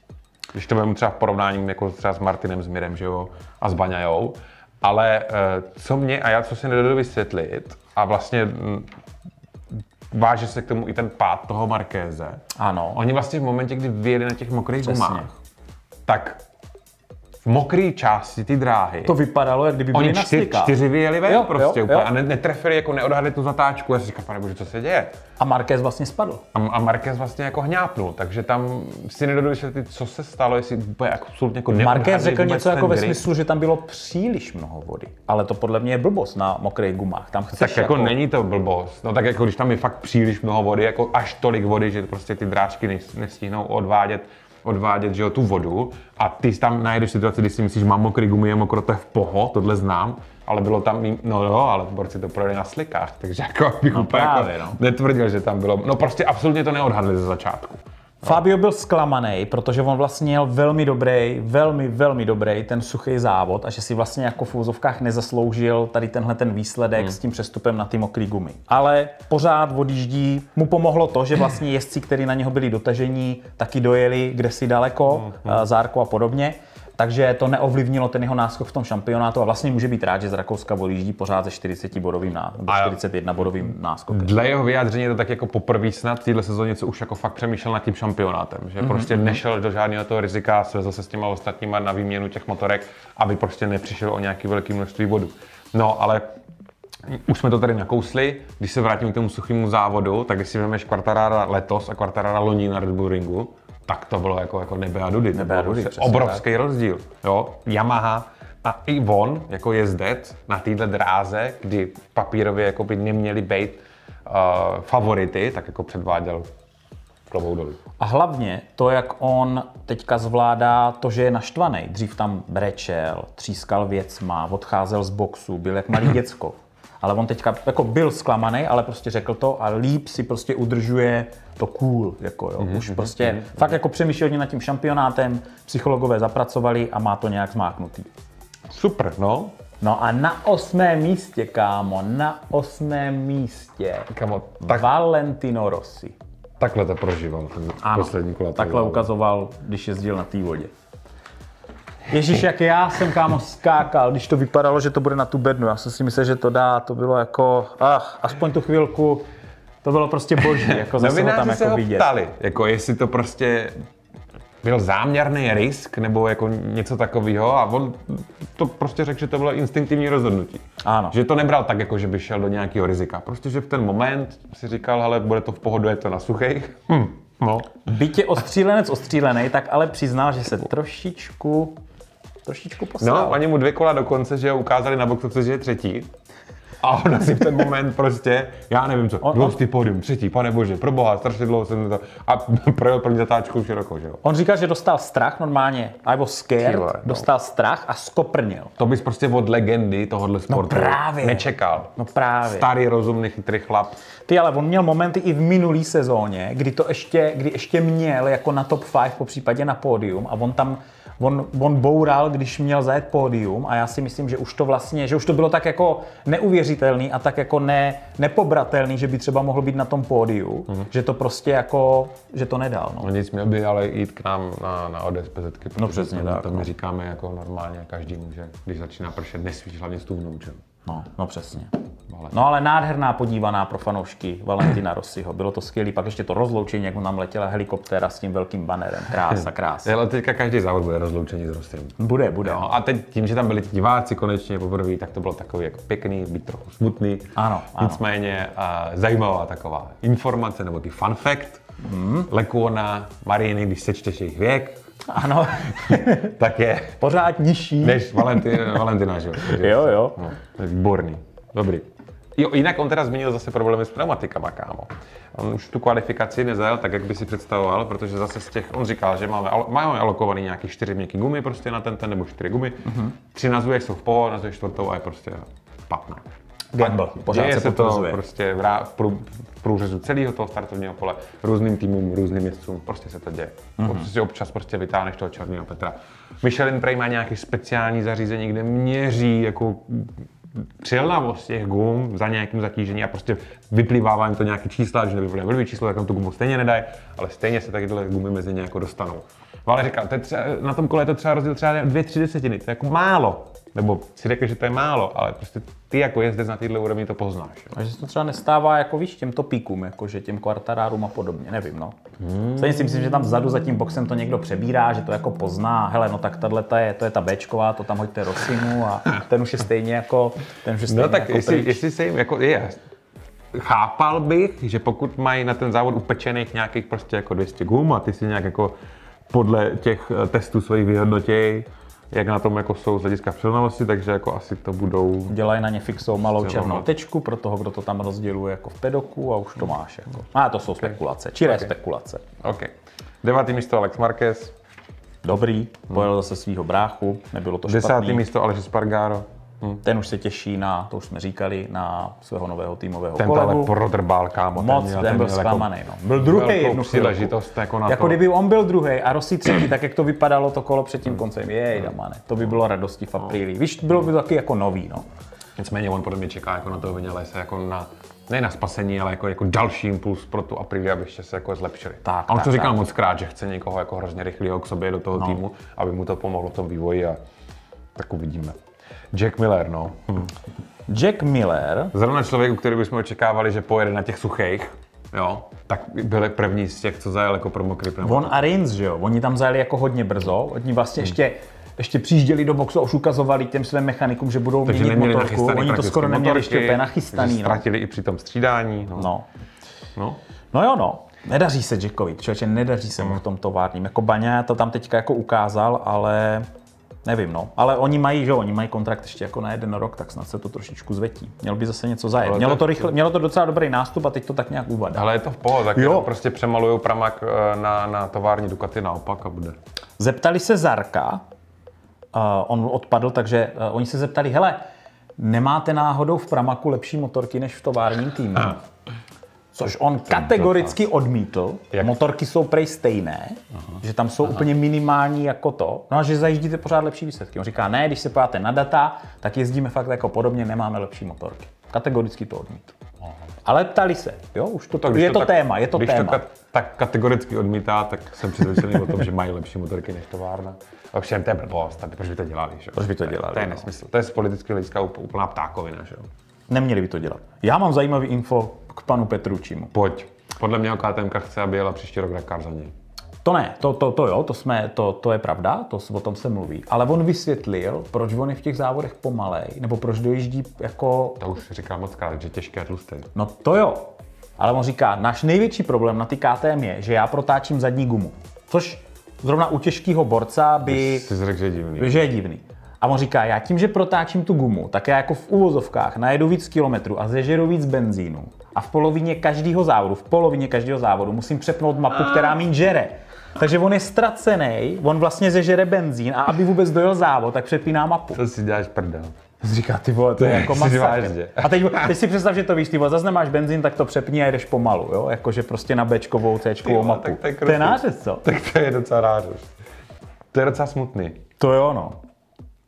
Když to vezmu třeba v porovnání jako třeba s Martinem Zmirem, že jo, a s Baňajou. Ale eh, co mě, a já co si nedodu vysvětlit, a vlastně mm, váže se k tomu i ten pád toho Markéze. Ano. Oni vlastně v momentě, kdy vyjeli na těch mokrých gumách, tak mokré části ty dráhy. To vypadalo, jak kdyby byli Oni na čtyři, čtyři vyjeli ven jo, prostě jo, úplně jo. a netrefili, jako neodhadli tu zatáčku. Já si říkám, pane bože, co se děje? A Marquez vlastně spadl. A, a Marquez vlastně jako hňápnul, takže tam si nedodu vysvětlit, co se stalo, jestli úplně jako absolutně jako Marquez řekl něco jako ve smyslu, že tam bylo příliš mnoho vody, ale to podle mě je blbost na mokrých gumách. Tam chceš tak jako, jako, není to blbost, no tak jako když tam je fakt příliš mnoho vody, jako až tolik vody, že prostě ty dráčky nestihnou odvádět odvádět že jo, tu vodu a ty tam najdeš situaci, kdy si myslíš, že mám mokrý gumy, je mokro, to je v poho, tohle znám, ale bylo tam, no jo, ale borci to projeli na slikách, takže jako bych no úplně právě, jako no. netvrdil, že tam bylo, no prostě absolutně to neodhadli ze začátku. Fabio byl zklamaný, protože on vlastně měl velmi dobrý, velmi, velmi dobrý ten suchý závod a že si vlastně jako v úzovkách nezasloužil tady tenhle ten výsledek hmm. s tím přestupem na ty mokrý gumy. Ale pořád odjíždí, mu pomohlo to, že vlastně jezdci, kteří na něho byli dotažení, taky dojeli kde si daleko, hmm. hmm. Zárko a podobně takže to neovlivnilo ten jeho náskok v tom šampionátu a vlastně může být rád, že z Rakouska odjíždí pořád se 40 bodovým ná, 41 bodovým náskokem. Dle jeho vyjádření je to tak jako poprvé snad v téhle sezóně, co už jako fakt přemýšlel nad tím šampionátem, že mm-hmm. prostě mhm. nešel do žádného toho rizika, svezl se s těma ostatníma na výměnu těch motorek, aby prostě nepřišel o nějaký velký množství vodu. No, ale už jsme to tady nakousli, když se vrátím k tomu suchému závodu, tak když si vezmeš Quartarara letos a Quartarara loni na Red Bull Ringu, tak to bylo jako, jako nebe a dudy. Nebe a dudy, Obrovský tak. rozdíl. Jo? Yamaha a i on jako jezdec na této dráze, kdy papírově jako by neměli být uh, favority, tak jako předváděl klobouk dolů. A hlavně to, jak on teďka zvládá to, že je naštvaný. Dřív tam brečel, třískal věcma, odcházel z boxu, byl jak malý děcko. Ale on teďka jako byl zklamaný, ale prostě řekl to a líp si prostě udržuje to cool, jako jo. Už prostě fakt jako přemýšlí hodně nad tím šampionátem, psychologové zapracovali a má to nějak zmáknutý. Super, no. No a na osmém místě, kámo, na osmém místě Kamo, tak, Valentino Rossi. takhle to prožíval ten Ano, poslední kulatou takhle ukazoval, když jezdil na té vodě. Ježíš, jak já jsem kámo skákal, když to vypadalo, že to bude na tu bednu. Já jsem si myslel, že to dá, to bylo jako, ach, aspoň tu chvilku, to bylo prostě boží, jako zase ho tam Novináři se jako ho vidět. ptali, jako jestli to prostě byl záměrný risk nebo jako něco takového a on to prostě řekl, že to bylo instinktivní rozhodnutí. Ano. Že to nebral tak, jako že by šel do nějakého rizika. Prostě, že v ten moment si říkal, hele, bude to v pohodu, je to na suchých. Hm, no. Byť je ostřílenec ostřílený, tak ale přiznal, že se trošičku, trošičku posral. no, oni mu dvě kola do konce, že ho ukázali na boxovce, že je třetí. A on si v ten moment prostě, já nevím co, On- dvoustý podium, třetí, pane bože, pro boha, strašně dlouho jsem to, a projel první zatáčku široko, že jo. On říkal, že dostal strach normálně, I was scared, no. dostal strach a skoprnil. To bys prostě od legendy tohohle sportu právě. nečekal. No právě. Starý, rozumný, chytrý chlap. Ty, ale on měl momenty i v minulý sezóně, kdy to ještě, kdy ještě měl jako na top 5, po případě na pódium a on tam, on, on boural, když měl zajet pódium a já si myslím, že už to vlastně, že už to bylo tak jako neuvěřitelný a tak jako ne, nepobratelný, že by třeba mohl být na tom pódiu, Mhm. že to prostě jako, že to nedal, no. No nic, měl by ale jít k nám na, na ODS PZky, protože No přesně to, tak, To no. my říkáme jako normálně každému, že když začíná pršet, nesvíš hlavně stůhnout, že? No, no přesně. No ale nádherná podívaná pro fanoušky Valentina Rossiho. Bylo to skvělé, pak ještě to rozloučení, jak mu tam letěla helikoptéra s tím velkým banerem. Krása, krása. Ale teďka každý závod bude rozloučený s Rostem. Bude, bude. No, a teď tím, že tam byli ti diváci konečně poprvé, tak to bylo takový jako pěkný, být trochu smutný. Ano, ano. Nicméně a, zajímavá taková informace nebo takový fun fact. Hmm. Mm. Lekuona, Mariny, když sečteš jejich věk, Ano, tak je pořád nižší. než Valentin, Valentina, že jo? Jo, jo. No, to je výborný. Dobrý. Jo, jinak on teda zmínil zase problémy s pneumatikama, kámo. On už tu kvalifikaci nezajel tak, jak by si představoval, protože zase z těch, on říkal, že máme, máme alokovaný nějaký čtyři měkké gumy prostě na ten, ten nebo čtyři gumy. Mm-hmm. Tři nazuješ jsou v pohodě, nazuješ čtvrtou a je prostě špatná. Gamble, pořád Děje se se to prostě v, rá- v, prů, v průřezu celého toho startovního pole, různým týmům, různým jezdcům, prostě se to děje. Mhm. Mm-hmm. Prostě občas prostě vytáhneš toho černého Petra. Michelin Prey má nějaké speciální zařízení, kde měří jako přilnavost těch gum za nějakým zatížení a prostě vyplývá jim to nějaké čísla, že nevyplývá blbý číslo, tak tam tu gumu stejně nedají, ale stejně se takyhle gumy mezi ně jako dostanou. No, ale říkal, to je třeba, na tom kole je to třeba rozdíl třeba dvě, tři desetiny, to je jako málo. Nebo si řekl, že to je málo, ale prostě ty jako jezdec na této úrovni to poznáš. Jo. A že se to třeba nestává jako víš těm topíkům, jakože těm kvartarárům a podobně, nevím no. Hmm. Stejně si myslím, že tam vzadu za tím boxem to někdo přebírá, že to jako pozná, hele no tak tahle je, to je ta Bčková, to tam hoďte Rosimu a ten už je stejně jako, ten už je stejně No tak jako jestli, pryč. jestli se jim, jako je, chápal bych, že pokud mají na ten závod upečených nějakých prostě jako 200 gum a ty si nějak jako podle těch eh, testů svých vyhodnotěj, jak na tom jako jsou z hlediska přilnavosti, takže jako asi to budou Dělají na ně fixou malou Chce černou volat. tečku pro toho, kdo to tam rozděluje jako v pedoku a už to máš. Jako. A to jsou spekulace, čiré Okay. spekulace. OK. Devátý místo Alex Marquez, Dobrý, pojel zase svého bráchu, nebylo to desátý špatný. místo Aleš Spargaro, Ten už se těší na, to už jsme říkali, na svého nového týmového ten ale kolegu. prodrbal, kámo. Moc, měl- ten byl měl jako zklamaný. No. Byl druhý velkou jednu příležitost jako na Jako to. kdyby on byl druhý a Rossi třetí, tak jak to vypadalo to kolo před tím koncem. Jej, damane, to by bylo radosti v apríli. Víš, bylo by to taky jako nový, no. Nicméně on podle mě čeká jako na toho Vinalese jako na ne na spasení, ale jako, jako další impuls pro tu Aprilia, aby ještě se jako zlepšili. Tak, a on tak, to říkal tak. moc krát, že chce někoho jako hrozně rychlého k sobě do toho no. týmu, aby mu to pomohlo v tom vývoji a tak uvidíme. Jack Miller, no. Hm. Jack Miller, Zrovna člověk, u který bychom očekávali, že pojede na těch suchých, jo, tak byl první z těch, co zajel jako pro mokrý pneumatik. on a Rins, že jo, oni tam zajeli jako hodně brzo, oni vlastně ještě ještě přijížděli do boxu a už ukazovali těm svým mechanikům, že budou Takže měnit motorku. Oni to skoro neměli motorky, ještě úplně nachystaný. No. Ztratili i při tom střídání. No. No. no. no jo, no. Nedaří se Jackovi, člověče, nedaří se mu v tom továrním. Jako Baňa to tam teďka jako ukázal, ale nevím, no. Ale oni mají, že oni mají kontrakt ještě jako na jeden rok, tak snad se to trošičku zvetí. Měl by zase něco zajet. Ale Mělo to, rychle, mělo to docela dobrý nástup a teď to tak nějak uvadá. Ale je to v pohodě, tak Jo. prostě přemalujou pramak eh, na, na tovární Ducati naopak a bude. Zeptali se Zarka, uh, on odpadl, takže uh, oni se zeptali, hele, nemáte náhodou v Pramaku lepší motorky než v továrním týmu? Což on kategoricky odmítl. Jak? Motorky jsou prej stejné, že tam jsou úplně minimální jako to. No a že zajíždíte pořád lepší výsledky. On říká, ne, když se podíváte na data, tak jezdíme fakt jako podobně, nemáme lepší motorky. Kategoricky to odmítl. Ale ptali se, jo, už to, Tak když je to, tak- téma, je to když téma. to ka- tak kategoricky odmítá, tak jsem přesvědčený o tom, že mají lepší motorky než továrna. Ovšem, to je blbost, tak proč by to dělali, že? jo? Proč by to dělali, To je no. nesmysl. To je z politického hlediska úplná ptákovina, že jo? Neměli by to dělat. Já mám zajímavý info k panu Petručimu. Pojď. Podle mě KTM chce, aby jela příští rok Dakar za něj. To ne, to, to, to jo, to, jsme, to, to je pravda, to, o tom se mluví. Ale on vysvětlil, proč on je v těch závodech pomalej, nebo proč dojíždí jako To už říkal moc krát, že těžké a tlustý. No to jo. Ale on říká, náš největší problém na ty KTM je, že já protáčím zadní gumu. Což zrovna u těžkého borca by, Jsi řekl, že je divný. že je divný. A on říká, já tím, že protáčím tu gumu, tak já jako v uvozovkách najedu víc kilometrů a zežeru víc benzínu. A v polovině každého závodu, v polovině každého závodu musím přepnout mapu, která mi žere. Takže on je ztracený, on vlastně zežere benzín a aby vůbec dojel závod, tak přepíná mapu. To si děláš prdel. Říká, ty vole, to je jako si masakr. A teď, teď, si představ, že to víš, ty vole, zase nemáš benzín, tak to přepni a jdeš pomalu, jo? Jakože prostě na Bčkovou, Cčkovou mapu. tak to je to je nářez, co? Tak to je docela rádost. To je docela smutný. To jo, no.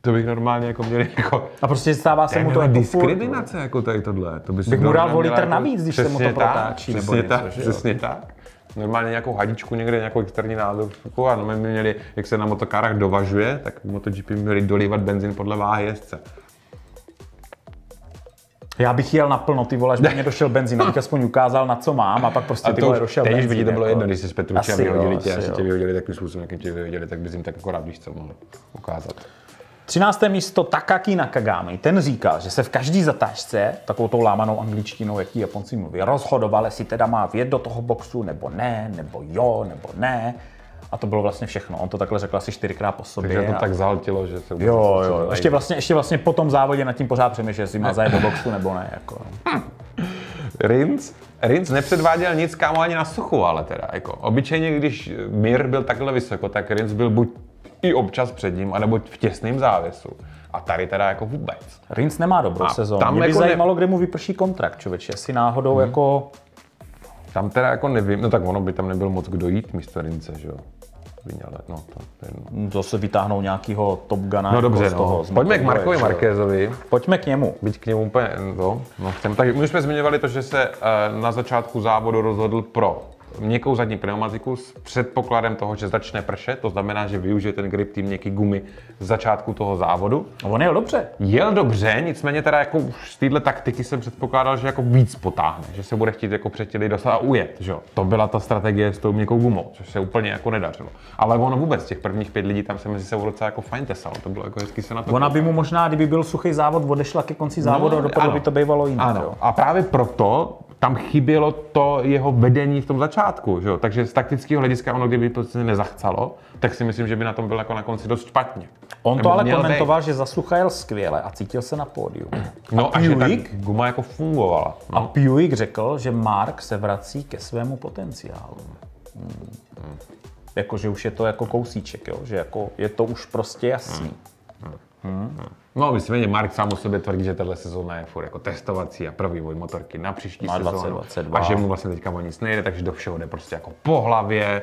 To bych normálně jako měl jako... A prostě stává se mu to jako diskriminace jako tady tohle. To by si Bych mu dal normálně o litr měla navíc, když se mu to Přesně protáčí, nebo Přesně něco, tak, přesně tak. Normálně nějakou hadičku někde, nějakou externí nádobku a no, my měli, jak se na motokárách dovažuje, tak MotoGP měli dolívat benzín podle váhy jezdce. Já bych jel naplno, ty vole, až by mě došel benzín, abych aspoň ukázal, na co mám, a pak prostě A ty vole došel benzín. vidí, to bylo jako. jedno, když jsi s Petručem vyhodili tě, až tě vyhodili takovým způsobem, jakým tě vyhodili, tak bys jim tak akorát víš, co mohl ukázat. 13. místo Takaki Nakagami. Ten říkal, že se v každý zatáčce, takovou tou lámanou angličtinou, jak ti Japonci mluví, rozhodoval, jestli teda má vjet do toho boxu, nebo ne, nebo jo, nebo ne. A to bylo vlastně všechno. On to takhle řekl asi čtyřikrát po sobě. Takže to a- tak zahltilo, že se Jo, jo, ještě vlastně, ještě vlastně po tom závodě nad tím pořád přemýšlel, jestli má zajet do boxu nebo ne. Jako. Rins? Rins nepředváděl nic kámo ani na suchu, ale teda jako obyčejně, když Mir byl takhle vysoko, tak Rins byl buď i občas před ním, anebo v těsném závěsu. A tady teda jako vůbec. Rins nemá dobrou A sezónu. tam Mě by jako ne- zajímalo, kde mu vyprší kontrakt, člověče. Jestli náhodou jako... Tam teda jako nevím, no tak ono by tam nebyl moc kdo jít místo Rince, že jo. Vyňale, no to, to je jedno. Zase vytáhnou nějakého Top Guna No jako dobře, z toho. no. z Pojďme k Markovi jo. Markézovi. Pojďme k němu. Byť k němu úplně to, no chcem. Tak my jsme zmiňovali to, že se eh, na začátku závodu rozhodl pro měkkou zadní pneumatiku s předpokladem toho, že začne pršet, to znamená, že využije ten grip tým měkký gumy z začátku toho závodu. No, on jel dobře. Jel dobře, nicméně teda jako z téhle taktiky jsem předpokládal, že jako víc potáhne, že se bude chtít jako přetělit dostat a ujet, že jo. To byla ta strategie s tou měkkou gumou, což se úplně jako nedařilo. Ale ono vůbec, těch prvních pět lidí tam se mezi sebou docela jako fajn tesalo, to bylo jako hezky se na to Ona by mu možná, kdyby byl suchý závod, odešla ke konci závodu a dopadlo ano. by to bývalo jinak. Ano. Jo. A právě proto tam chybělo to jeho vedení v tom začátku, že jo? takže z taktického hlediska ono, kdyby prostě nezachcalo, tak si myslím, že by na tom byl jako na konci dost špatně. On Nebo to ale komentoval, že za sucha jel skvěle a cítil se na pódiu. No a, že ta guma jako fungovala. A No. Puig řekl, že Mark se vrací ke svému potenciálu. Hmm. Jako, že už je to jako kousíček, jo? že jako je to už prostě jasný. No myslím, že Mark sám o sobě tvrdí, že tahle sezóna je furt jako testovací a pro vývoj motorky na příští Má sezónu. 2022. A že mu vlastně teďka o nic nejde, takže do všeho jde prostě jako po hlavě.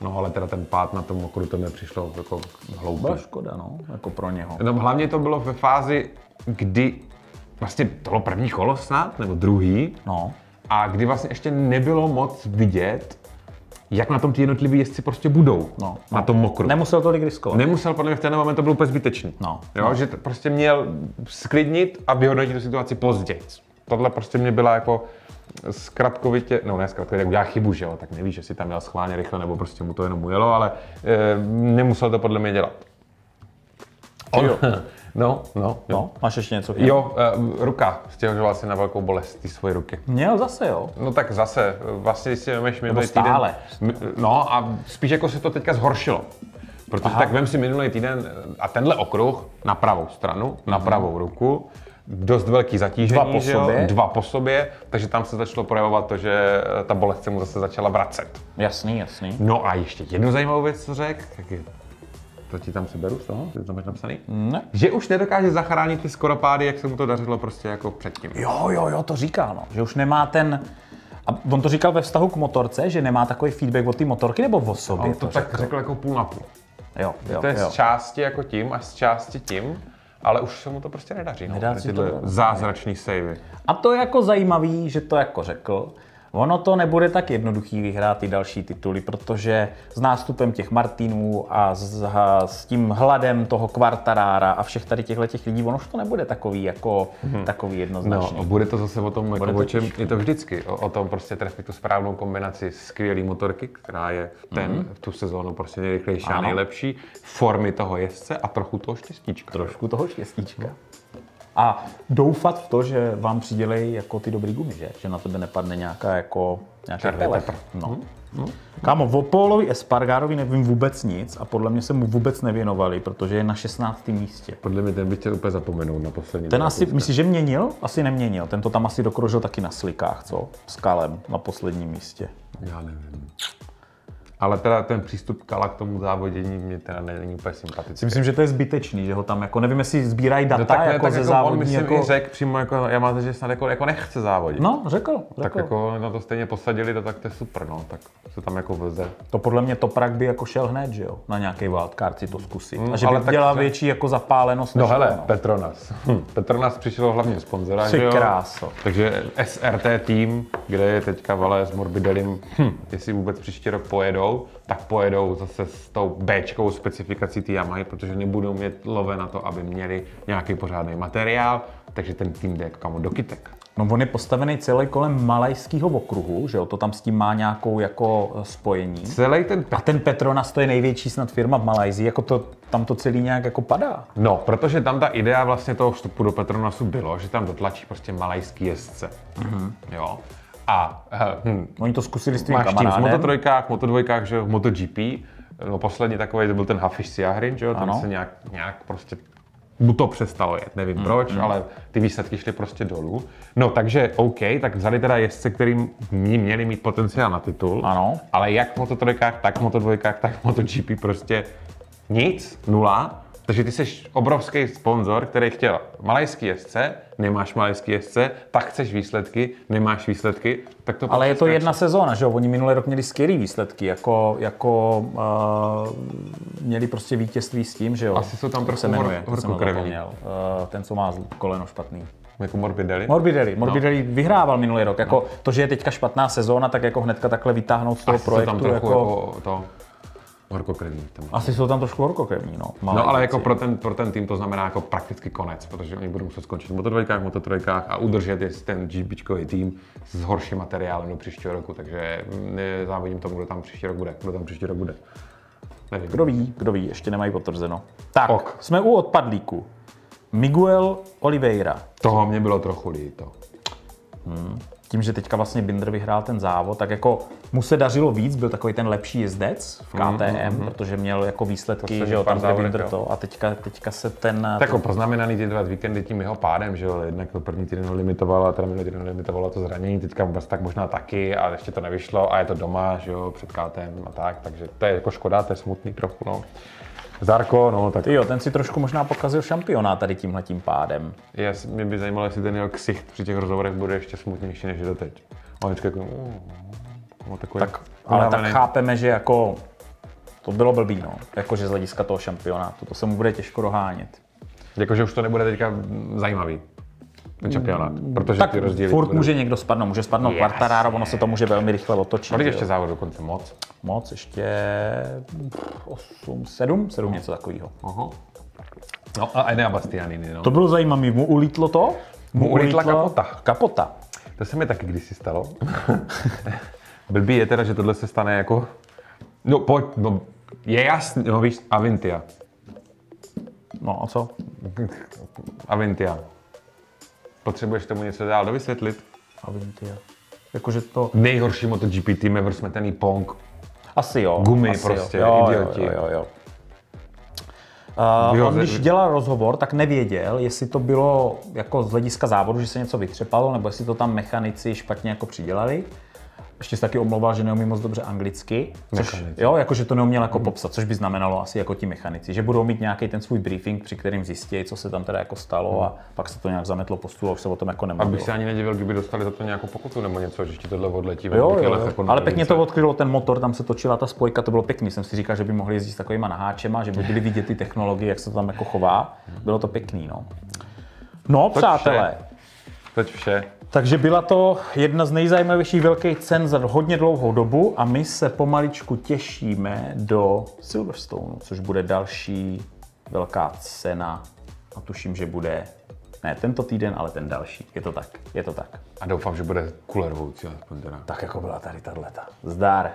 No ale teda ten pád na tom mokru to mi přišlo jako hloupý. Byla škoda, no, jako pro něho. No, hlavně to bylo ve fázi, kdy vlastně to bylo první kolo snad, nebo druhý, No. a kdy vlastně ještě nebylo moc vidět, jak na tom ty jednotliví jezdci prostě budou No, na tom mokru. Nemusel tolik riskovat. Nemusel, podle mě v ten moment to bylo úplně zbytečný. No, Jo, že t- prostě měl sklidnit a vyhodnotit tu situaci později. Tohle prostě mě byla jako zkratkovitě, no ne zkratkovitě, jak udělá chybu, že jo, tak nevíš, jestli tam měl schválně rychle, nebo prostě mu to jenom ujelo, ale e, nemusel to podle mě dělat. On, Jo. no, no, jo. No, máš ještě něco? Jo, e, ruka, stěžoval si na velkou bolest ty svoje ruky. Měl zase, jo. No tak zase, vlastně když si vemeš minulý stále. týden, no a spíš jako se to teďka zhoršilo. Protože Aha. tak vem si minulý týden a tenhle okruh na pravou stranu, na pravou ruku, dost velký zatížení, Dva po že jo? sobě. dva po sobě, takže tam se začalo projevovat to, že ta bolest se mu zase začala vracet. Jasný, jasný. No a ještě jednu zajímavou věc, co řekl, tak je, to ti tam seberu z toho, ty to máš napsaný? Ne. Že už nedokáže zachránit ty skoropády, jak se mu to dařilo prostě jako předtím. Jo, jo, jo, to říká, no. Že už nemá ten, A on to říkal ve vztahu k motorce, že nemá takový feedback od té motorky nebo o sobě? On to tak řekl jako půl na půl. Jo, jo, To je jo. z části jako tím a z části tím, ale už se mu to prostě nedaří. No, Nedaří tyhle to, zázračný savey. A to je jako zajímavý, že to jako řekl. Ono to nebude tak jednoduchý vyhrát ty další tituly, protože s nástupem těch Martinů a s, a s tím hladem toho Quartarara a všech tady těchto těch lidí, ono už to nebude takový jako takový No, jednoznačný. a bude to zase o tom, jako to o čem těžké. je to vždycky, o, o tom prostě trefit tu správnou kombinaci skvělé motorky, která je ten, v tu sezónu prostě nejrychlejší a Ano. nejlepší, formy toho jezdce a trochu toho štěstíčka. Trošku toho štěstíčka. A doufat v to, že vám přidělej jako ty dobrý gumy, že? Že na tebe nepadne nějaká jako nějaký Černý pelech. pepr. No. Kámo, o Paulovi Espargarovi nevím vůbec nic a podle mě se mu vůbec nevěnovali, protože je na 16. místě. Podle mě ten bych chtěl úplně zapomenout na poslední. Ten asi, myslíš, že měnil? Asi neměnil. Ten to tam asi dokrožil taky na slikách, co? S Kalem na posledním místě. Já nevím. Ale teda ten přístup Kala k tomu závodění mě teda není úplně sympatický. Myslím, že to je zbytečný, že ho tam jako, nevím, jestli sbírají data No tak, jako tak ze jako on závodní, myslím jako... i řekl přímo jako, já máte, že snad jako, jako nechce závodit. No, řekl, řekl. tak jako na to stejně posadili, to tak to je super, no, tak se tam jako vlze. To podle mě Toprak by jako šel hned, že jo, na nějaký wildcard si to zkusit. Mm, a že by ale tak větší jako zapálenost. No hele, to, Petronas. Hm. Petronas přišel hlavně sponzora, že jo? kráso. Takže SRT tým, kde je teďka Vale s Morbidelim, hm, jestli vůbec příští rok pojedou, tak pojedou zase s tou Bčkou specifikací té Yamahy, protože nebudou mít love na to, aby měli nějaký pořádný materiál, takže ten tým jde kamo do kytek. No on je postavený celý kolem malajského okruhu, že jo, to tam s tím má nějakou jako eh, spojení. Celý ten A ten Petronas to je největší snad firma v Malajzii, jako to, tam to celý nějak jako padá. No, protože tam ta idea vlastně toho vstupu do Petronasu bylo, že tam dotlačí prostě malajský jezdce. Mm-hmm. Jo. A hm, Oni to zkusili s máš tým v kamarádem. mototrojkách, motodvojkách, že v MotoGP. No poslední takový to byl ten Hafiš Siahrin, že jo, Ano. se nějak, nějak prostě mu to přestalo jet, nevím mm, proč, mm. ale ty výsledky šly prostě dolů. No takže OK, tak vzali teda jezdce, kterým ní měli mít potenciál na titul, Ano. ale jak v mototrojkách, tak v motodvojkách, tak v MotoGP prostě nic, nula. Takže ty jsi obrovský sponzor, který chtěl malajský jezdce, nemáš malajský jezdce, tak chceš výsledky, nemáš výsledky, tak to Ale je prostě to jedna sezóna, že jo? Oni minulý rok měli skvělý výsledky, jako, jako uh, měli prostě vítězství s tím, že jo? Asi jsou tam trochu jmenuje, hor- teď jsem ho horkokrevní. zapomněl. Uh, ten, co má koleno špatný. Jako Morbidelli. Morbidelli. Morbidelli no. vyhrával minulý rok. Jako to, že je teďka špatná sezóna, tak jako hnedka takhle vytáhnout z toho Asi projektu. tam trochu jako, jako, to horkokrevní. Tam. Asi jsou tam trošku horkokrevní, no. Malé No ale věci. jako pro ten, pro ten tým to znamená jako prakticky konec, protože oni budou muset skončit v motodvojkách, mototrojkách a udržet je ten GPčkový tým s horším materiálem do příštího roku, takže nezávidím tomu, kdo tam příští rok bude. Kdo tam příští rok bude. Nevím. Kdo ví, kdo ví, ještě nemají potvrzeno. Tak, Ok. jsme u odpadlíku. Miguel Oliveira. Toho mě bylo trochu líto. Tím, že teďka vlastně Binder vyhrál ten závod, tak jako mu se dařilo víc, byl takový ten lepší jezdec v KTM, protože měl jako výsledky, že jo, tam kde závodech, Binder to. A teďka, teďka se ten... Tak jako poznamenaný ty dva víkendy tím jeho pádem, že jo, jednak to první týden ho limitovalo, a teda minulý týden limitovalo to zranění, teďka vůbec tak možná taky, ale ještě to nevyšlo a je to doma, že jo, před KTM a tak, takže to je jako škoda, to je smutný trochu, no. Zarko, no, tak jo, ten si trošku možná pokazil šampionát tady tímhle tím pádem. já, mě by zajímalo, jestli ten jeho ksicht při těch rozhovorech bude ještě smutnější, než je to teď. On vždycky jako, mm, no, takový Tak, ale tak chápeme, že jako to bylo blbý, no. Jakože z hlediska toho šampionátu, to se mu bude těžko dohánět. Jako, že už to nebude teďka zajímavý, šampionát, protože Tak ty rozdíly furt budou- může někdo spadnout, může spadnout Jasně. Quartararo, ono se to může velmi rychle otočit. Kolik ještě závodů dokonce moc? Moc, ještě 8, 7, 7 něco takového. Aha. No a Enea Bastianini, no. To bylo zajímavé, mu ulítlo to? Mu ulítla kapota. Kapota. To se mi taky kdysi stalo. Blbý je teda, že tohle se stane jako... No pojď, no, je jasný, no víš, Avintia. No a co? Avintia. Potřebuješ tomu něco dál dovysvětlit? Avintia. Jakože to... Nejhorší MotoGP tým ever smetený Pong. Asi jo. Gumy asi prostě, jo. Jo, idioti. Jo, jo, jo. Uh, Vyhoze- on když dělal rozhovor, tak nevěděl, jestli to bylo jako z hlediska závodu, že se něco vytřepalo, nebo jestli to tam mechanici špatně jako přidělali. Ještě se taky omlouval, že neumí moc dobře anglicky, což, Mechanici. jo, jakože to neuměl jako popsat, což by znamenalo asi jako ti mechanici, že budou mít nějaký ten svůj briefing, při kterým zjistí, co se tam teda jako stalo a pak se to nějak zametlo po stůl a už se o tom jako nemluvilo. Abych se ani nedivil, kdyby dostali za to nějakou pokutu nebo něco, že ti tohle odletí Jo, jo, jo. jako ale pěkně to odkrylo ten motor, tam se točila ta spojka, to bylo pěkný. Jsem si říkal, že by mohli jezdit s takovýma naháčema, že by byly vidět ty technologie, jak se to tam jako chová. Bylo to pěkný, no. No, přátelé, Teď vše. Takže byla to jedna z nejzajímavějších velkých cen za hodně dlouhou dobu a my se pomaličku těšíme do Silverstone, což bude další velká cena a tuším, že bude ne tento týden, ale ten další. Je to tak, je to tak. A doufám, že bude kulervoucí aspoň teda. Tak jako byla tady tato. Zdar.